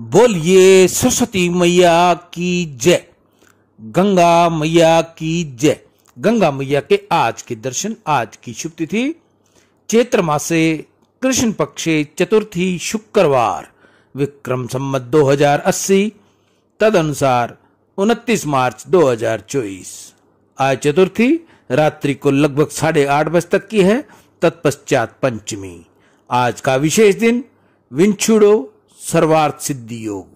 बोलिए सरस्वती मैया की जय, गंगा मैया की जय। गंगा मैया के आज के दर्शन, आज की शुभ तिथि, चैत्र मासे, कृष्ण पक्षे, चतुर्थी शुक्रवार, विक्रम संमत 2080 तद अनुसार 29 मार्च 2024 आज चतुर्थी, रात्रि को लगभग साढ़े आठ बजे तक की है, तत्पश्चात पंचमी। आज का विशेष दिन, विंछुड़ो सर्वार्थ सिद्धि योग।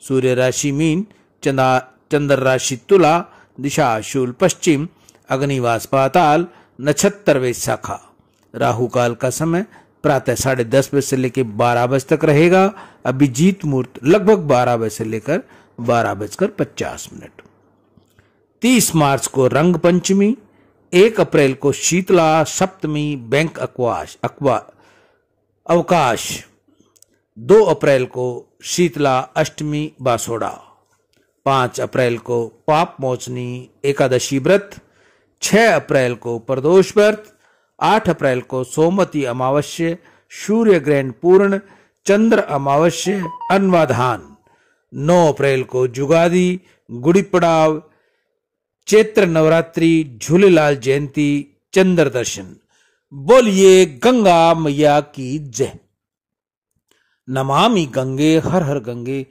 सूर्य राशि मीन, चंदा, चंद्र राशि तुला, दिशा शूल पश्चिम, अग्निवास पाताल नक्षत्रवे शाखा। राहु काल का समय प्रातः साढ़े दस बजे से लेकर बारह बजे तक रहेगा। अभिजीत मुहूर्त लगभग बारह बजे से लेकर बारह बजकर पचास मिनट। तीस मार्च को रंग पंचमी, एक अप्रैल को शीतला सप्तमी, बैंक अकवाश, अकवा, अवकाश। दो अप्रैल को शीतला अष्टमी बासोड़ा, पाँच अप्रैल को पाप मोचनी एकादशी व्रत, छह अप्रैल को प्रदोष व्रत, आठ अप्रैल को सोमवती अमावस्या, सूर्य ग्रहण पूर्ण, चंद्र अमावस्या अन्वाधान नौ अप्रैल को जुगादी गुड़ी पड़ाव चैत्र नवरात्रि, झूलेलाल जयंती, चंद्र दर्शन। बोलिए गंगा मैया की जय। नमामि गंगे हर हर गंगे।